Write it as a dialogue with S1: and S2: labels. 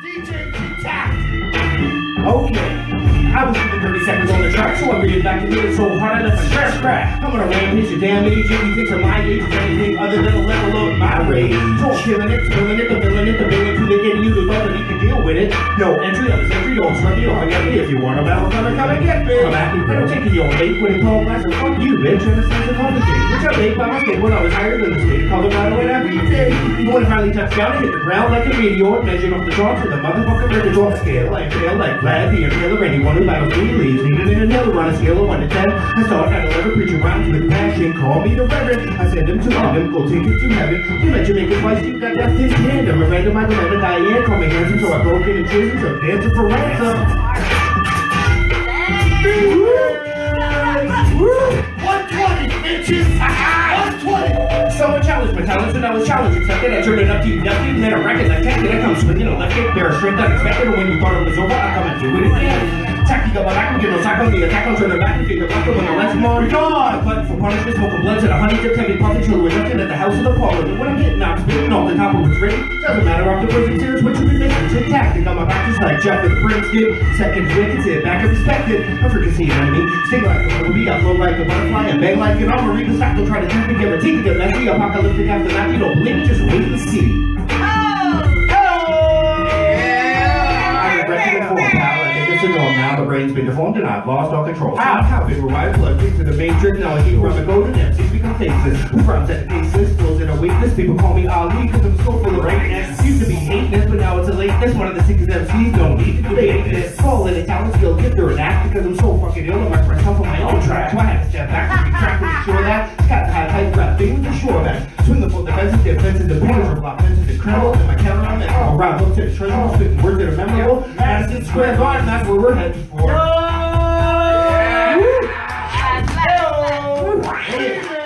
S1: DJ. Oh yeah. I was even 30 seconds on the track, so I read back and hit it so hard I left my stress crack. I'm gonna rampage your damn age, you think of my age anything other than a level of my rage. So I'm killing it, spilling it, the villain it, the that you can deal with it. No entry, up entry, don't scrub you on get me if you want a battle, come and come and get me. I'm you, I'm taking your bait when it called glass and fuck you, bitch, and it's time to complicate. Which I made by mistake when I was higher than the state of Colorado and every day. When I finally touched down, I hit the ground like a meteor, measured off the charts with a motherfucking record on scale. I fail like Vlad, the impaler, anyone who battles me leaves. Needed in another on a scale of 1 to 10. I start at 11, preaching rhymes with passion. Call me the reverend. I send him to heaven, go take it to heaven. You let you make it twice, you got that this tandem. A random, I remember Diane, call me handsome, so I in prison, so dancing for ransom. 120 bitches! 120! Someone challenged my talents and I was challenged, accepted. I turned it up to you, nothing, and then I reckon I can't get. Come swinging a left kick, bear straight unexpected. And when you thought it was over, I come and do it again. Tacky got my back, I'm no tackle, the attack, I'm turning back and figure out when I let him on. God! But for punishment, smoke smoking blunts and a honey dip, heavy chill with nothing at the house of the parliament. When I'm getting out, spitting off the top of what's written. Doesn't matter, I'm the person tears, what you been missing. On my back, just like Jeff with the Prince did. Second wicked, sit back and respect it. I freaking see enemy. Sting like a bumblebee, I flow like a butterfly, and bang like an armory. The stack will try to tempt me, get my teeth, get messy. Apocalyptic aftermath, you don't believe me, just wait and see. Oh! I regret to inform pal, I think it's a norm oh, now. The brain's been deformed and I've lost all control. How? How? Been revived blood to the matrix. Now I keep around the golden MCs become faceless. Frowns at the faceless, skills in a weakness. People call me Ali because I'm so full of greatness of the six MCs don't need to debate this. Paul and the talents still get their act because I'm so fucking ill and my myself on my own track. Do I have to step back to be track with sure that. Scott's high tight rap thing with the shore back. Swing the full defensive, defensive, the corner, block fences, the criminal, and my cameraman, and I'll round up to the treasure, spitting words that are memorable. Madison Square Garden, that's where we're headed for. Yeah. Yeah. Yeah.